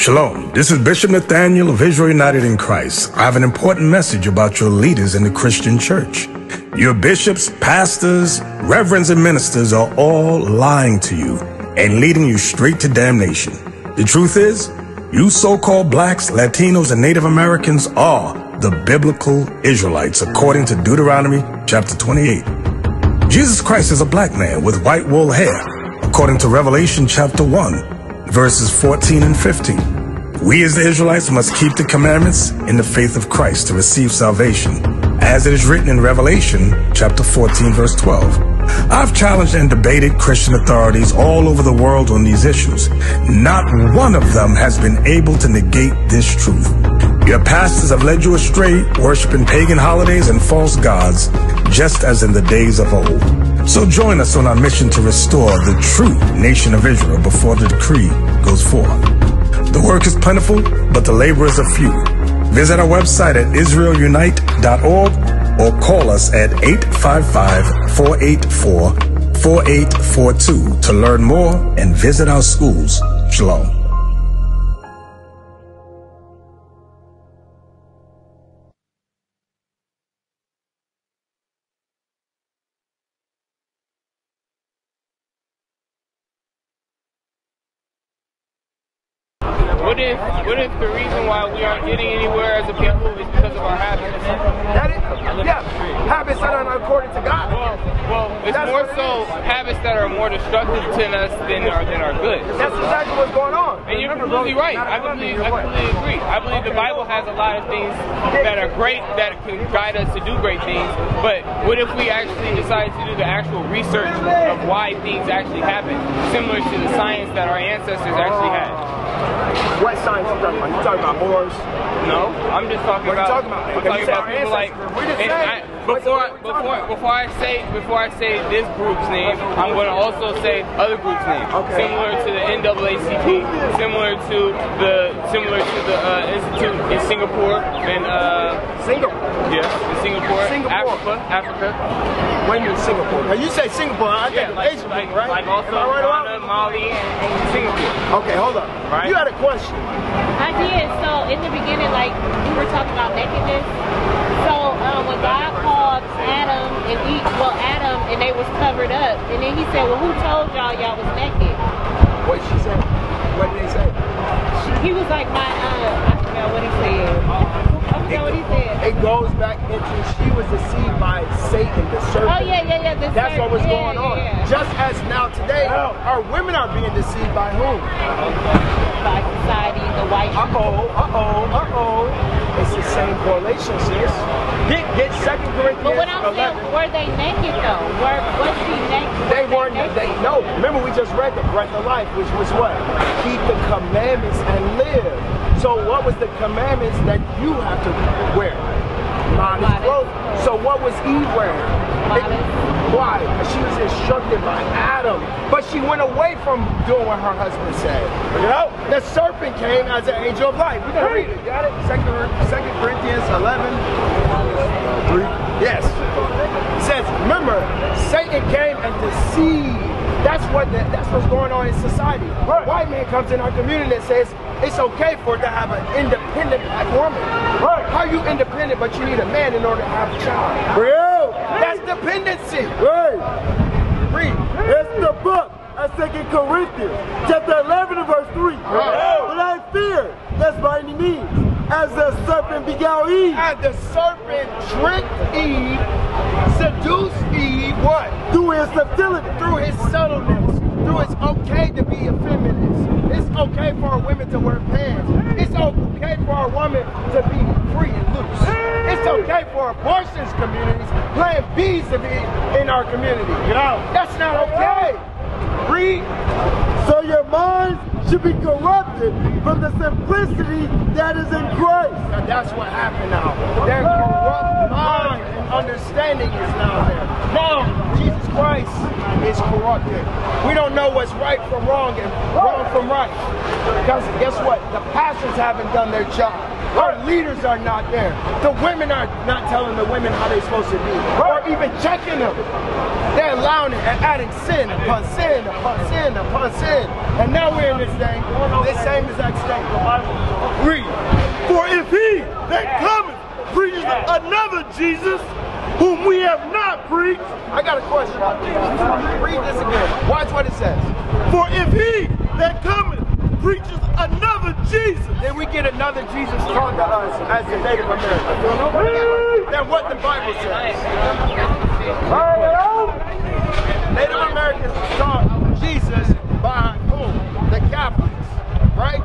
Shalom. This is Bishop Nathaniel of Israel United in Christ. I have an important message about your leaders in the Christian church. Your bishops, pastors, reverends, and ministers are all lying to you and leading you straight to damnation. The truth is, you so-called blacks, Latinos, and Native Americans are the biblical Israelites according to Deuteronomy chapter 28. Jesus Christ is a black man with white wool hair according to Revelation chapter 1 verses 14 and 15. We as the Israelites must keep the commandments in the faith of Christ to receive salvation, as it is written in Revelation chapter 14 verse 12. I've challenged and debated Christian authorities all over the world on these issues. Not one of them has been able to negate this truth. Your pastors have led you astray, worshiping pagan holidays and false gods, just as in the days of old. So join us on our mission to restore the true nation of Israel before the decree goes forth. The work is plentiful, but the laborers are few. Visit our website at israelunite.org or call us at 855-484-4842 to learn more and visit our schools. Shalom. What if the reason why we aren't getting anywhere as a people is because of our habits? That is, yeah, habits that are not according to God. Well, well, it's That's more what it so habits that are more destructive to us than are than are good. That's exactly what's going on. And you're Remember, completely right. I your I completely agree. I believe the Bible has a lot of things that are great that can guide us to do great things. But what if we actually decided to do the actual research of why things actually happen, similar to the science that our ancestors actually had? What science you talking about? You talking about Moors? No, I'm just talking What are you about. talking about? I'm talking about people like. ancestors. We just and I- before, What- what you talking before, before I say, before I say this group's name, I'm going to also say other groups' name. Okay. similar to the NAACP, similar to the, similar to the uh, institute in Singapore and uh, Singapore. yeah, in Singapore, Singapore. Africa, Africa. When you're in Singapore. Now you say Singapore, I think Yeah, like, Asian like, right? like also Am right Ghana, about? Mali, and Singapore. Okay, hold on. Right. You had a question. I did. So in the beginning, like you were talking about nakedness. So um, when God called Adam and Eve, well Adam, and they was covered up, and then He said, "Well, who told y'all y'all was naked?" What she said? What did they say? He was like, "My uh, I forgot what he said. I forgot what he said." It goes back into she was deceived by Satan, the serpent. Oh yeah, yeah, yeah. The That's what was yeah, going on. Yeah. Just as now today, our women are being deceived by whom? By society, the white. Uh oh, uh oh, uh oh. It's the same correlation, sis. Get get Second Corinthians But what I'm 11. saying, were they naked though? Were was she naked? They Was weren't. They no. Remember, we just read the breath of life, which was what? Keep the commandments and live. So, what was the commandments that you have to wear? Modest clothes. So, what was Eve wearing? Why? She was instructed by Adam, but she went away from doing what her husband said. You know, the serpent came as an angel of light. We're gonna read it. Got it? Second, Second Corinthians 11. Three. Yes. It says, remember, Satan came and deceived. That's what the, that's what's going on in society. White man comes in our community and says it's okay for it to have an independent black woman. Right. How are you independent, but you need a man in order to have a child? Real. That's dependency. Right. Read. It's the book of Second Corinthians, chapter 11 and verse 3. But I fear, that's by any means, as the serpent beguiled Eve And the serpent tricked Eve, seduced What? through his subtlety. through his subtleness, through it's okay to be a feminist. It's okay for a woman to wear pants. It's okay for a woman to be free and loose. It's okay for abortions communities, Plan B's to be in our community. You know, that's not okay. Read. So your minds should be corrupted from the simplicity that is in Christ. Now that's what happened now. Their corrupt mind and understanding is now there. Now Jesus Christ is corrupted. We don't know what's right from wrong and wrong from right. Because guess what? The pastors haven't done their job. Our leaders are not there. The women are not telling the women how they're supposed to be, or even checking them. They're allowing it and adding sin upon sin upon sin upon sin. And now we're in this thing, this same exact state. Read. For if he that cometh preaches another Jesus, whom we have not preached, I got a question. Read this again. Watch what it says. for if he that cometh preaches another Jesus, Then we get another Jesus taught to us as the Native Americans. Than what the Bible says. Native Americans taught Jesus by whom? The Catholics, right?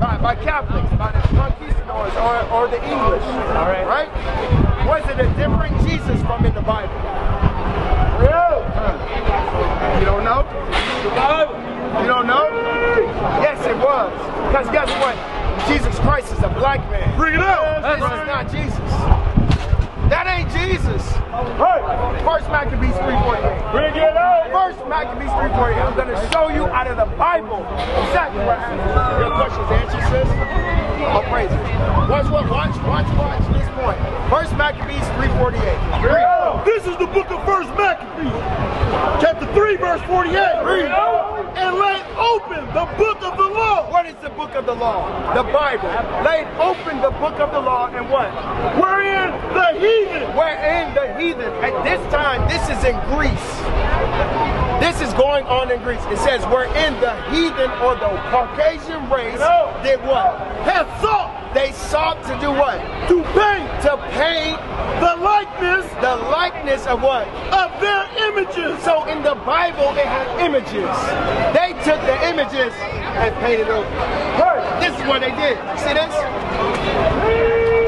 By, by Catholics, by the conquistadors or, or the English, right? Was it a different Jesus from in the Bible? Huh. You don't know? You don't know? Yes, it was. Because guess what? Jesus Christ is a black man. Bring it out. This is not Jesus. That ain't Jesus. Hey. First Maccabees 348. Bring it out. First Maccabees 348. I'm going to show you out of the Bible exactly what happened. Your question's answered, sis? Oh, praise it. Watch what? Watch, watch, watch this point. First Maccabees 348. Read. This is the book of First Maccabees, chapter 3, verse 48. Read. And lay open the book of the law, What is the book of the law? The Bible. Laid open the book of the law and what? wherein the heathen Wherein the heathen, at this time, this is in Greece. This is going on in Greece. It says, wherein the heathen or the Caucasian race No. did what? hath sought They sought to do what? to paint To paint the likeness the likeness of what? of their images. So in the Bible, it had images. They took the images and painted them. This is what they did. See this?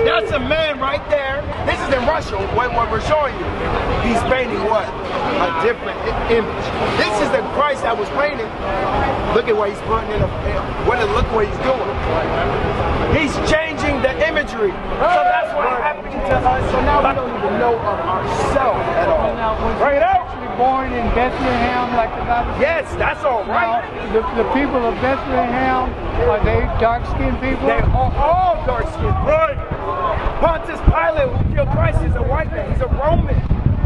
That's a man right there. This is in Russia, what, what we're showing you. He's painting what? A different image. This is the Christ that was painting. Look at what he's putting in. A, what, look what he's doing. He's changing the imagery. So that's what happened to us. So now we don't even know of ourselves at all. He actually born in Bethlehem, like the Bible says? Yes, that's all right. Now, the, the people of Bethlehem, are they dark-skinned people? They are all dark skinned. Right. Pontius Pilate, who killed Christ, is a white man. He's a Roman.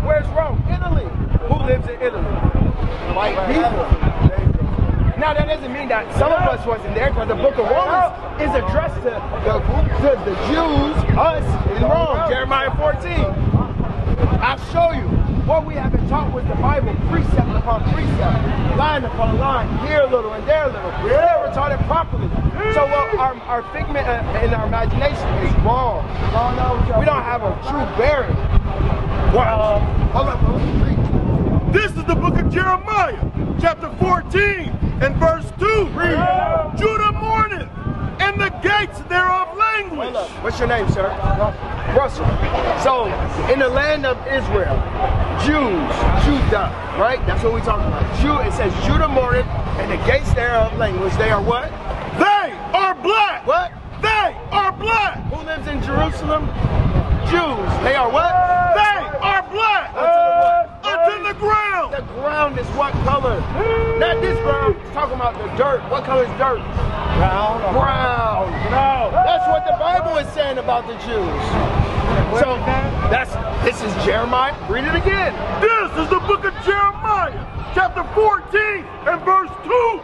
Where's Rome? Italy. Who lives in Italy? White people. Now that doesn't mean that some of us wasn't there, because the Book of Romans is addressed to the, to the Jews, us in Rome, Jeremiah 14. I'll show you. What we have been taught was the Bible, precept upon precept, line upon line, here a little and there a little. We never taught it properly. So well, our, our figment uh, in our imagination is wrong. We don't have a true bearing. Wow. Hold up, hold up. This is the book of Jeremiah, chapter 14, and verse 2. Read. Judah mourneth, and the gates thereof languish. What's your name, sir? Russell. So, in the land of Israel, Jews, Judah, right? That's what we're talking about. Jew, it says Judah mourneth, and the gates thereof languish. They are what? They are black. What? They are black. Who lives in Jerusalem? Jews. They are what? They are black. Unto the ground. The ground is what color? Not this ground. It's talking about the dirt. What color is dirt? Brown. Brown. No. What the Bible is saying about the Jews. So that's this is Jeremiah. Read it again. This is the book of Jeremiah, chapter 14, and verse 2.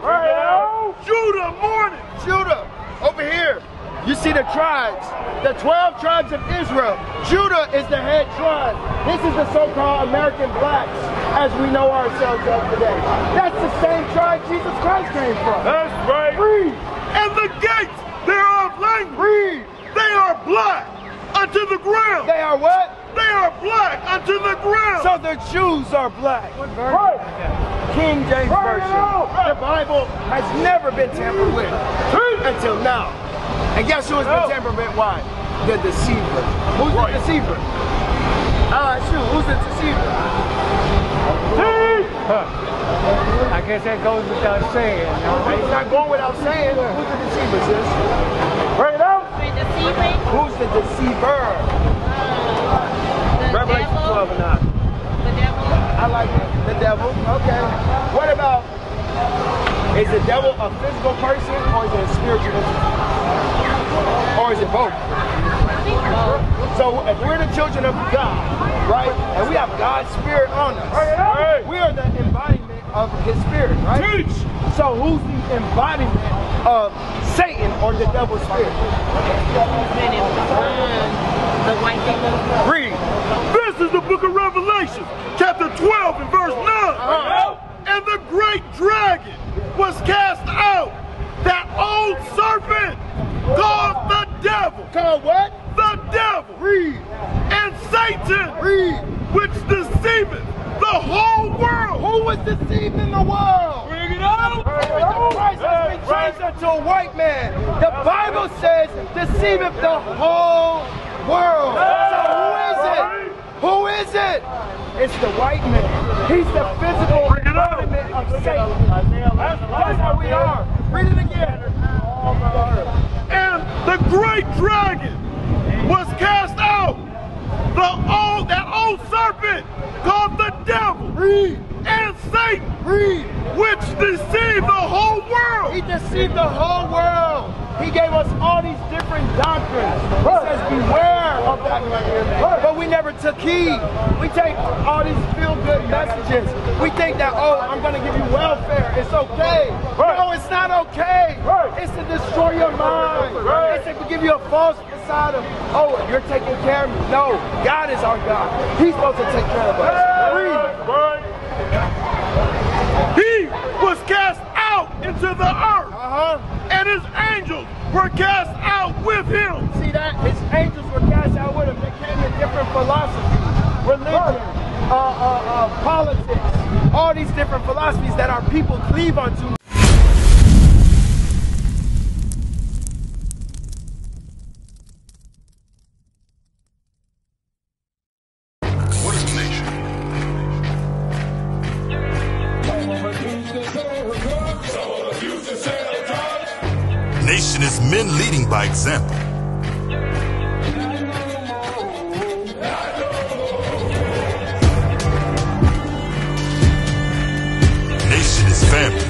Judah mourning. Judah, over here. You see the tribes, the 12 tribes of Israel. Judah is the head tribe. This is the so-called American blacks, as we know ourselves of today. That's the same tribe Jesus Christ came from. That's right. Read, And the gates thereof languish. They are black unto the ground. They are what? They are black unto the ground. So the Jews are black. King James Version. The Bible has never been tampered with until now. And guess who has been tampered with? Why? The deceiver. Who's the deceiver? Ah, shoot, who's the deceiver? I guess that goes without saying. no? It's not going without saying. Who's the deceiver, sis? Who's the deceiver? the Revelation devil. 12 and 9. The devil. I like it. The devil. Okay. What about Is the devil a physical person or is it a spiritual entity? Or is it both? So if we're the children of God, right, and we have God's spirit on us, we are the embodiment of his spirit, right? So who's the embodiment of Satan or the devil's spirit? Been in, the white people. Read. This is the book of Revelation, chapter 12 and verse 9. Uh-huh. And the great dragon was cast out, that old serpent called the devil. Called what? The devil. Read. And Satan, Read. which deceiveth the whole world. Who was deceiving the world? Bring it out. Christ has been changed unto a white man. The Bible says deceiveth the whole world. So who is it? Who is it? It's the white man. He's the physical Bring it out. embodiment of Satan. That's how we are. Read it again. And the great dragon was cast out. The old, that old serpent called the devil. Read. And Satan, Read. which deceived the whole world. He deceived the whole world. He gave us all these different doctrines. He says, beware of that. But we never took heed. We take all these feel-good messages. We think that, oh, I'm going to give you welfare. It's okay. No, it's not okay. It's to destroy your mind. It's to give you a false facade of, oh, you're taking care of me. No, God is our God. He's supposed to take care of us. Read. He was cast out into the earth, Uh-huh. and his angels were cast out with him. See that? His angels were cast out with him. They came in different philosophies, religion, uh, uh, uh, politics, all these different philosophies that our people cleave unto. Leading by example. Nation is family.